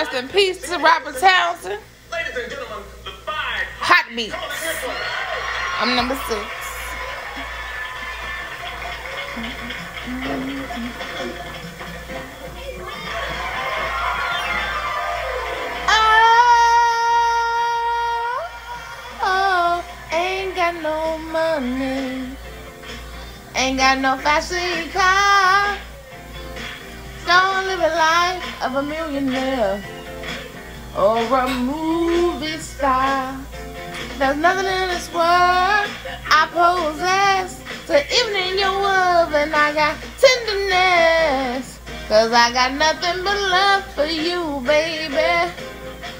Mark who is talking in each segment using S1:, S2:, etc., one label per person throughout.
S1: Rest in peace to Robert Townsend.
S2: Ladies and gentlemen, the five.
S1: Hot beats.
S2: Come on, let's hear it.
S1: I'm number six. Oh, oh, ain't got no money. Ain't got no fancy car. Of a millionaire or a movie star. There's nothing in this world I possess. So even in your love, and I got tenderness. Cause I got nothing but love for you, baby.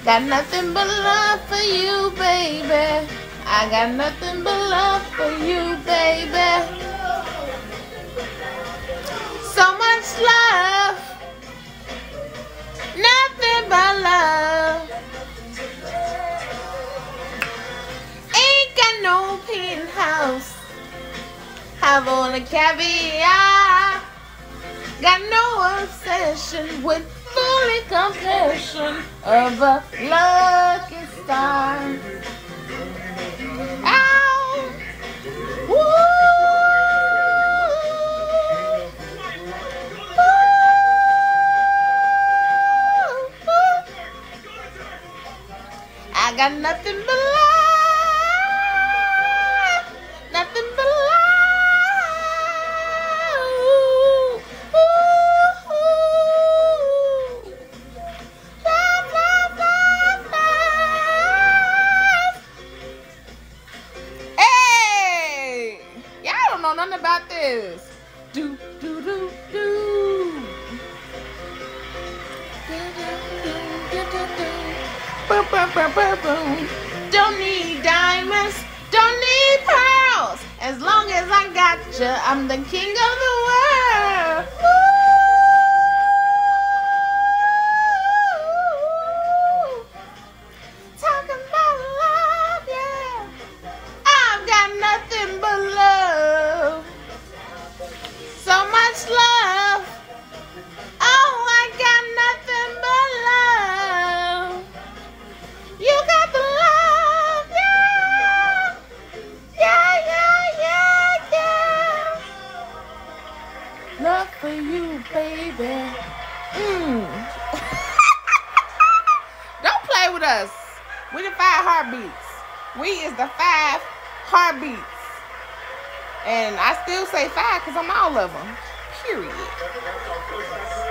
S1: Got nothing but love for you, baby. I got nothing but love for you, baby. Penthouse. Have on a caviar. Got no obsession with fully compassion of a lucky star. Ow! I got nothing but love, know nothing about this. Do do do do. Don't need diamonds, don't need pearls. As long as I got you, I'm the king of the world. Much love. Oh, I got nothing but love. You got the love, yeah. Yeah, yeah, yeah, yeah. Love for you, baby. Mm. Don't play with us. We the five heartbeats. We is the five heartbeats. And I still say five because I'm all of them period.